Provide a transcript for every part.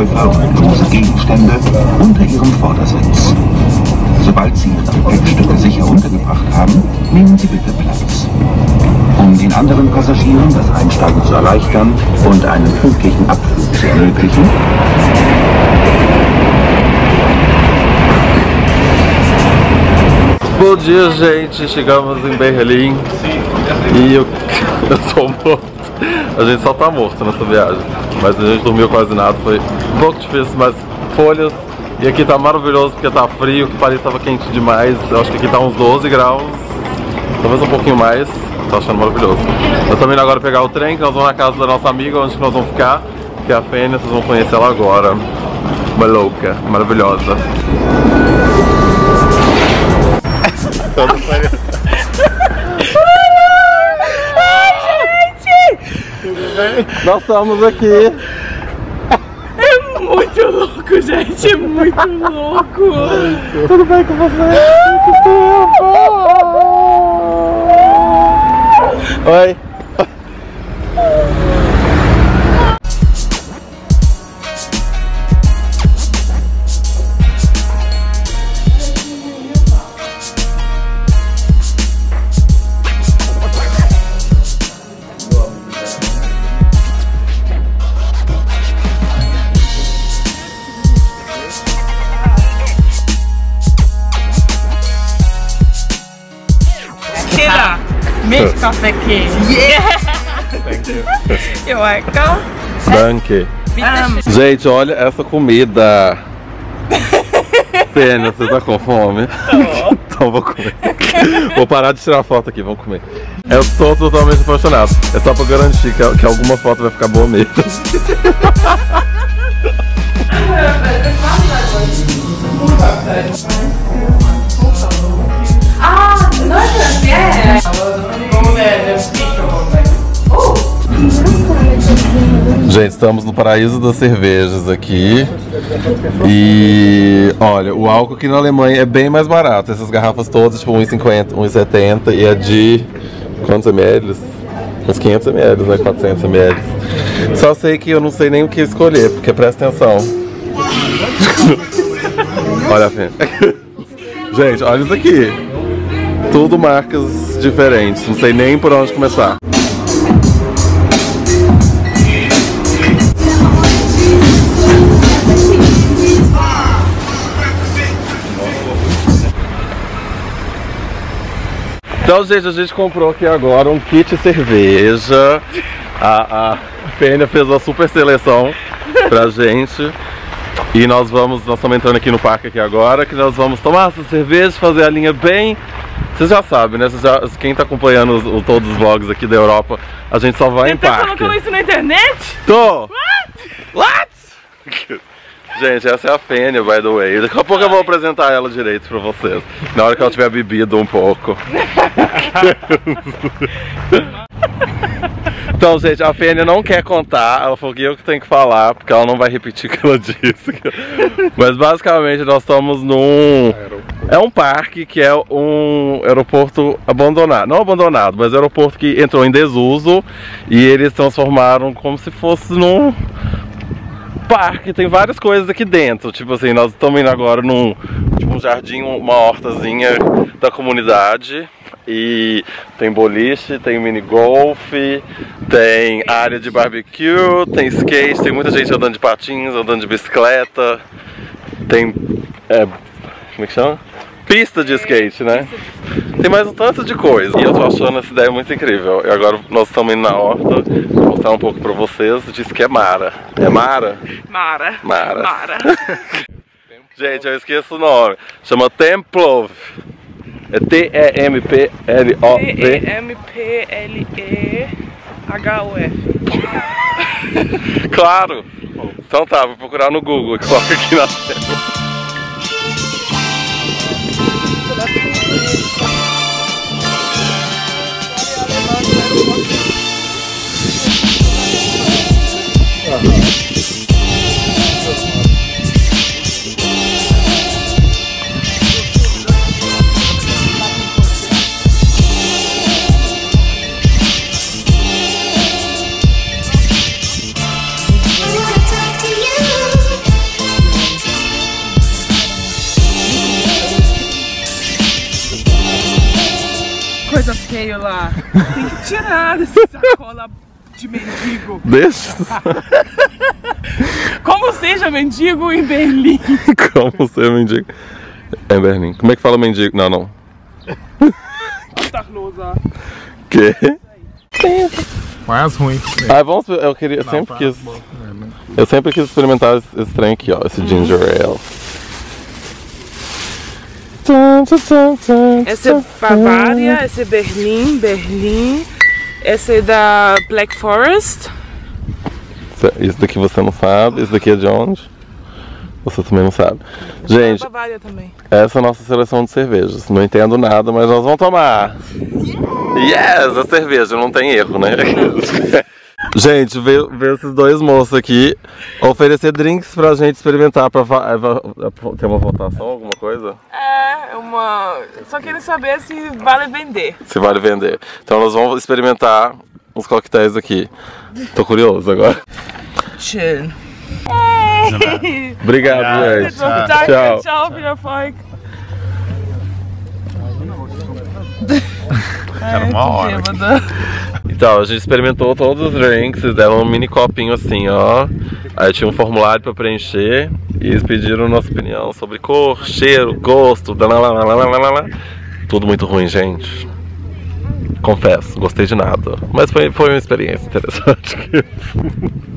Einkäufe und lose Gegenstände unter ihrem Vordersitz. Sobald Sie Ihre Gepäckstücke sicher untergebracht haben, nehmen Sie bitte Platz. Um den anderen Passagieren das Einsteigen zu erleichtern und einen pünktlichen Abflug zu ermöglichen, Bom dia, gente. Chegamos em Berlim e eu, eu tô morto. A gente só tá morto nessa viagem, mas a gente dormiu quase nada. Foi um pouco difícil, mas folhas. E aqui tá maravilhoso porque tá frio, que Paris tava quente demais. Eu acho que aqui tá uns 12 graus, talvez um pouquinho mais. Tô achando maravilhoso. Nós estamos indo agora pegar o trem, que nós vamos na casa da nossa amiga, onde nós vamos ficar. Que é a Fênia, vocês vão conhecer ela agora. Uma louca, maravilhosa. Nós estamos aqui. Muito louco, gente, é muito louco. Tudo bem com você? Oi. Coffee aqui. You're welcome. Danke. Um, Gente, olha essa comida. Pena, você tá com fome? então vou comer. Vou parar de tirar foto aqui, vamos comer. Eu tô totalmente apaixonado. É só pra garantir que, que alguma foto vai ficar boa mesmo. Gente, estamos no paraíso das cervejas aqui. E olha, o álcool aqui na Alemanha é bem mais barato. Essas garrafas todas, tipo 1,50, 1,70 e a de quantos ml? Uns 500 ml, né? 400 ml. Só sei que eu não sei nem o que escolher, porque presta atenção. olha a frente. Gente, olha isso aqui. Tudo marcas diferentes. Não sei nem por onde começar. Então, gente, a gente comprou aqui agora um kit cerveja. A, a Fênia fez uma super seleção pra gente. E nós vamos, nós estamos entrando aqui no parque aqui agora, que nós vamos tomar essa cerveja, fazer a linha bem. Vocês já sabem, né? Já, quem tá acompanhando os, o- todos os vlogs aqui da Europa, a gente só vai em Você tá parque. colocando isso na internet? Tô! What? Gente, essa é a Fênia, by the way. Daqui a pouco eu vou apresentar ela direito pra vocês. Na hora que ela tiver bebido um pouco. Então, gente, a Fênia não quer contar. Ela falou que eu que tenho que falar, porque ela não vai repetir o que ela disse. Mas basicamente nós estamos num. É um parque que é um aeroporto abandonado. Não abandonado, mas aeroporto que entrou em desuso e eles transformaram como se fosse num parque, tem várias coisas aqui dentro. Tipo assim, nós estamos indo agora num tipo, um jardim, uma hortazinha da comunidade. E tem boliche, tem mini golf, tem área de barbecue, tem skate, tem muita gente andando de patins, andando de bicicleta, tem. é, como é que chama? Pista de skate, né? Tem mais um tanto de coisa. E eu tô achando essa ideia muito incrível. E agora nós estamos indo na horta, vou mostrar um pouco pra vocês. Diz que é Mara. É Mara? Mara. Mara. Mara. Gente, eu esqueço o nome. Chama Templov. É T-E-M-P-L-O-V. T-M-P-L-E-H-O-F. Claro! Então tá, vou procurar no Google. Coloca aqui na tela. I wanna talk to you. Coisa feia lá. Tem que tirar essa sacola de mendigo. Deixa. Como seja mendigo em Berlim. Como ser mendigo? É em Berlim. Como é que fala mendigo? Não, não. Obdachloser. Que? Mais ruim. Ah, vamos. Eu queria. Eu sempre quis. Eu sempre quis experimentar esse, esse trem aqui, ó. Esse ginger ale. Essa é Bavária, essa é Berlim, Berlim. Essa é da Black Forest. Isso daqui você não sabe. Esse daqui é de onde? Você também não sabe. Gente, Bavária também. essa é a nossa seleção de cervejas. Não entendo nada, mas nós vamos tomar. Yes, a cerveja, não tem erro, né? Gente, veio, veio esses dois moços aqui oferecer drinks pra gente experimentar. Pra, va- é, va- tem uma votação, alguma coisa? É, uma. Só queria saber se vale vender. Se vale vender. Então nós vamos experimentar uns coquetéis aqui. Tô curioso agora. Schön. Obrigado, gente. Danke, Tchau. tchau, viel Era uma hora. Então, a gente experimentou todos os drinks, eles deram um mini copinho assim, ó. Aí tinha um formulário pra preencher e eles pediram nossa opinião sobre cor, cheiro, gosto, dalalalalalala. tudo muito ruim, gente. Confesso, gostei de nada. Mas foi, foi uma experiência interessante.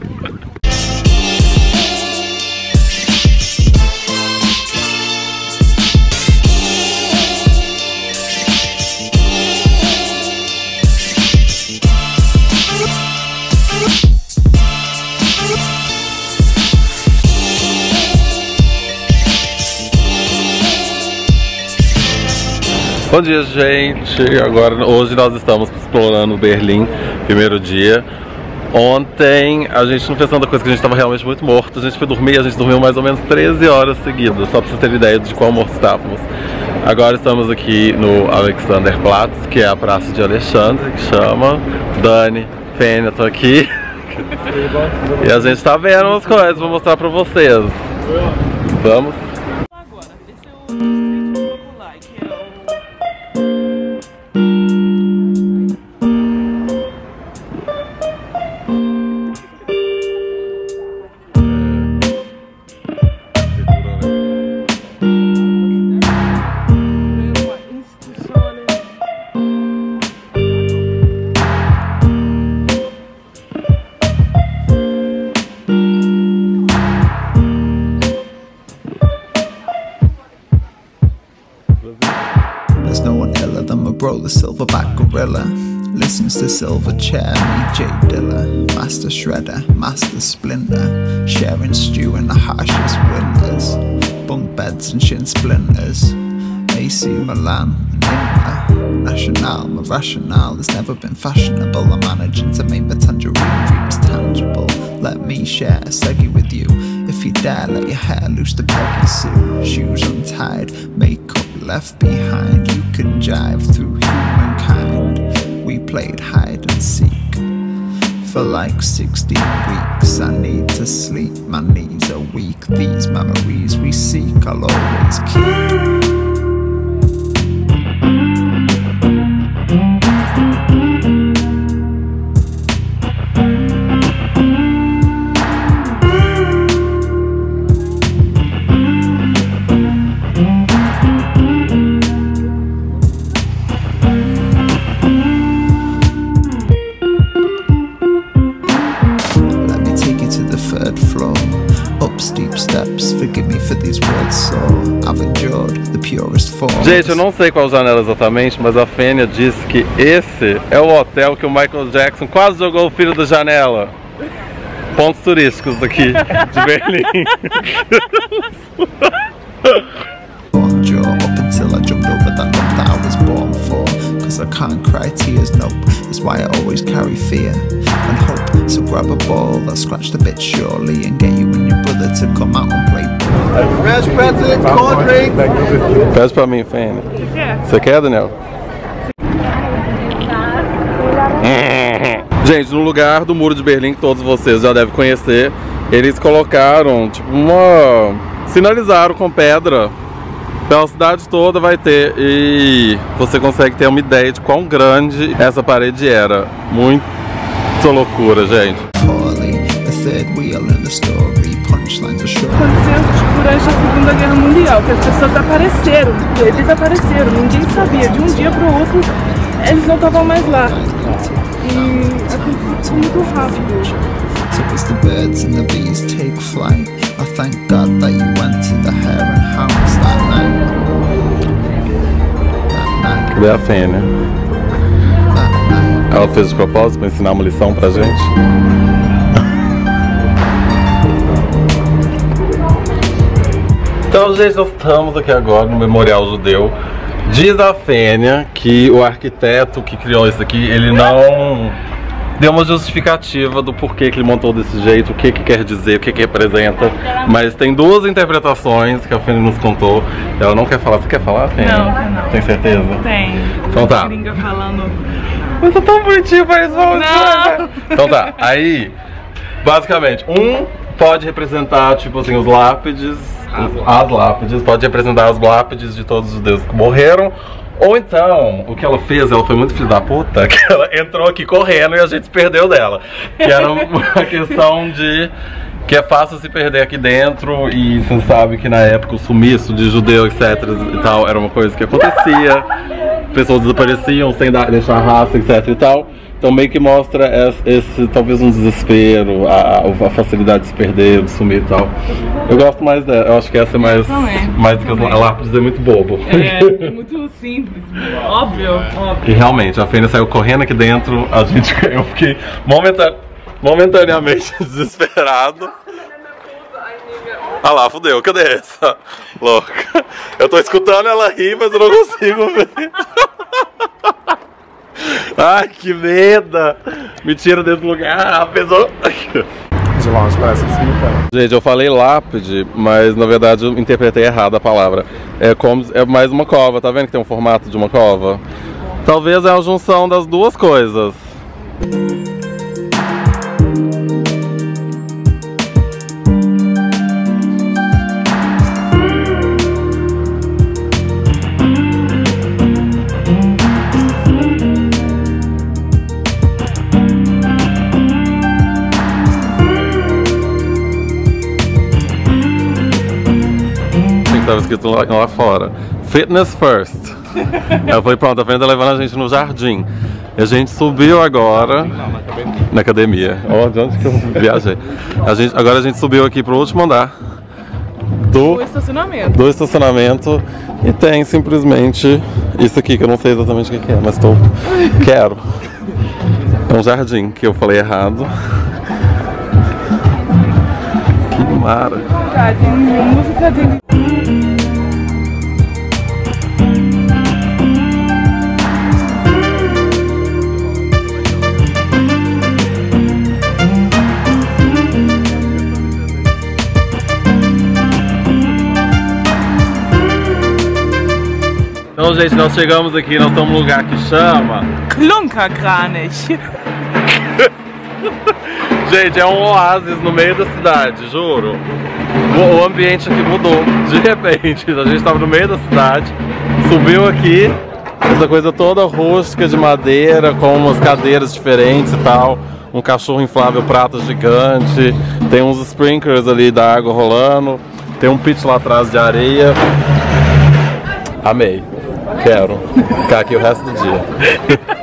Bom dia, gente. Agora, hoje nós estamos explorando Berlim, primeiro dia. Ontem a gente não fez tanta coisa que a gente estava realmente muito morto. A gente foi dormir, a gente dormiu mais ou menos 13 horas seguidas, só para vocês terem ideia de quão morto estávamos. Agora estamos aqui no Alexanderplatz, que é a praça de Alexandre, que chama. Dani, Fênia, tô aqui. E a gente tá vendo umas coisas, vou mostrar pra vocês. Vamos. Dilla, Master Shredder, Master Splinter, sharing stew in the harshest winters, bunk beds and shin splinters. AC Milan and Inter, National, my rationale has never been fashionable. I'm managing to make my tangerine dreams tangible. Let me share a seggy with you. If you dare, let your hair loose to Peggy Sue. Shoes untied, makeup left behind. You can jive through humankind. We played hide and seek for like 16 weeks. I need to sleep, my knees are weak. These memories we seek, I'll always keep. Gente, eu não sei qual janela exatamente, mas a Fênia disse que esse é o hotel que o Michael Jackson quase jogou o filho da janela. Pontos turísticos daqui de Berlim. I can't cry tears, nope. That's why I always carry fear and hope. So grab a ball that scratched a bit surely and get you and your brother to come out and play ball. Fresh president, drink. Pede pra mim, Fênia. Você quer, Daniel? Gente, no lugar do Muro de Berlim, que todos vocês já devem conhecer, eles colocaram, tipo, uma... Sinalizaram com pedra Pela cidade toda vai ter e você consegue ter uma ideia de quão grande essa parede era. Muito loucura, gente. Aconteceu durante a Segunda Guerra Mundial, que as pessoas desapareceram, eles desapareceram, ninguém sabia. De um dia para o outro, eles não estavam mais lá. E aconteceu muito rápido. So as the birds and the bees take flight, I thank God that you went to the hare and hounds that night. That night, Cadê a Fênia? that night. Ela fez de propósito pra ensinar uma lição pra gente? Então, gente, nós estamos aqui agora no Memorial Judeu. Diz a Fênia que o arquiteto que criou isso aqui, ele não deu uma justificativa do porquê que ele montou desse jeito, o que que quer dizer, o que que representa. Mas tem duas interpretações que a Fênia nos contou. Ela não quer falar. Você quer falar, Fênia? Não, não. Tem certeza? Tem. Então tá. Gringa falando. Mas tá tão bonitinho pra eles falarem. Não. Então tá, aí, basicamente, um pode representar, tipo assim, os lápides, os- as lápides, pode representar as lápides de todos os deuses que morreram. Ou então, o que ela fez, ela foi muito filho da puta, que ela entrou aqui correndo e a gente se perdeu dela. Que era uma questão de que é fácil se perder aqui dentro e você sabe que na época o sumiço de judeu, etc e tal, era uma coisa que acontecia pessoas desapareciam sem dar, deixar raça, etc e tal. Então meio que mostra esse, esse, talvez um desespero, a, a facilidade de se perder, de sumir e tal. Eu gosto mais dela, eu acho que essa é mais, Também, mais do que a lápis é muito bobo. É, é muito simples. Óbvio, óbvio. E realmente, a Fênia saiu correndo aqui dentro, a gente, eu fiquei momenta- momentaneamente desesperado. Ah lá, fudeu, cadê essa? Louca. Eu tô escutando ela rir, mas eu não consigo ver. Ai, que meda! Me tira desse lugar, a pessoa. De longe parece assim, cara. Gente, eu falei lápide, mas na verdade eu interpretei errado a palavra. É como é mais uma cova, tá vendo que tem um formato de uma cova? Talvez é a junção das duas coisas. Tava escrito lá, lá fora. Fitness first. Eu falei, pronto, a Fenda levando a gente no jardim. E a gente subiu agora na academia. Ó, de onde que eu viajei? A gente, agora a gente subiu aqui pro último andar do, O estacionamento. do estacionamento e tem simplesmente isso aqui que eu não sei exatamente o que é, mas tô quero. É um jardim que eu falei errado. Que mara. Tá, tem música de. Então, gente, nós chegamos aqui, nós estamos num lugar que chama. Klunkerkranich. Gente, é um oásis no meio da cidade, juro. O, o ambiente aqui mudou de repente. A gente estava no meio da cidade, subiu aqui, essa coisa toda rústica de madeira, com umas cadeiras diferentes e tal. Um cachorro inflável prata gigante, tem uns sprinklers ali da água rolando, tem um pit lá atrás de areia. Amei. Quero ficar aqui o resto do dia.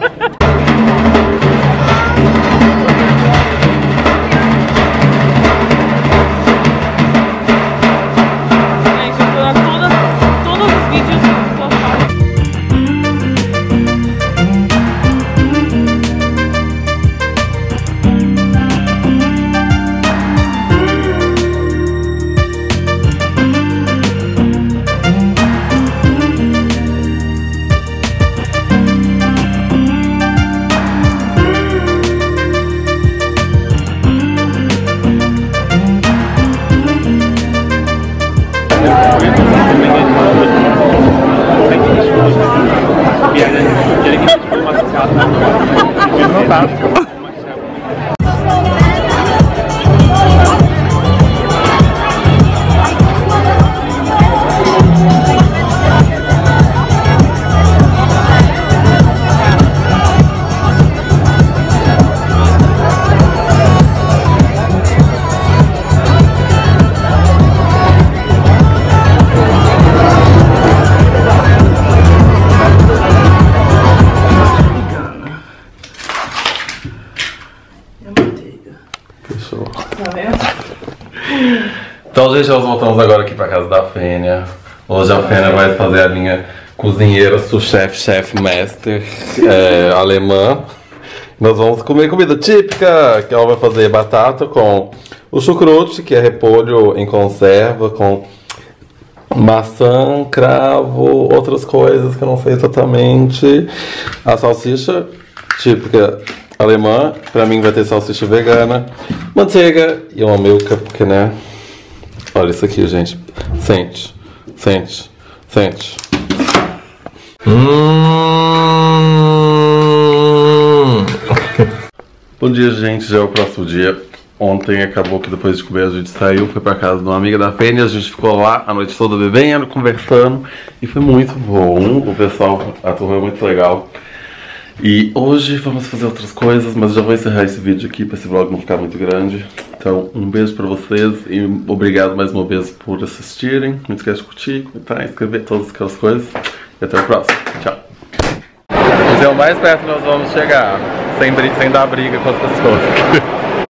Então, gente, nós voltamos agora aqui pra casa da Fênia. Hoje a Fênia vai fazer a minha cozinheira, sous-chef, chef master é, alemã. Nós vamos comer comida típica, que ela vai fazer batata com o chucrute, que é repolho em conserva, com maçã, cravo, outras coisas que eu não sei exatamente. A salsicha típica alemã, pra mim vai ter salsicha vegana, manteiga e uma milka, porque né? Olha isso aqui, gente. Sente, sente, sente. Hum. Bom dia, gente. Já é o próximo dia. Ontem acabou que depois de comer a gente saiu, foi pra casa de uma amiga da Fênia, a gente ficou lá a noite toda bebendo, conversando e foi muito bom. O pessoal, a turma é muito legal. E hoje vamos fazer outras coisas, mas já vou encerrar esse vídeo aqui para esse vlog não ficar muito grande. Então, um beijo pra vocês e obrigado mais uma vez por assistirem. Não esquece de curtir, comentar, inscrever, todas aquelas coisas. E até o próximo. Tchau. Esse é o mais perto que nós vamos chegar, sem, sem dar briga com as pessoas.